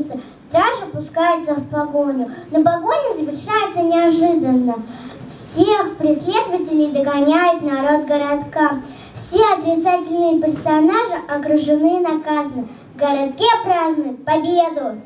из Стража пускается в погоню. Но погоня завершается неожиданно. Всех преследователей догоняет народ городка. Все отрицательные персонажи окружены и наказаны. В городке празднуют победу!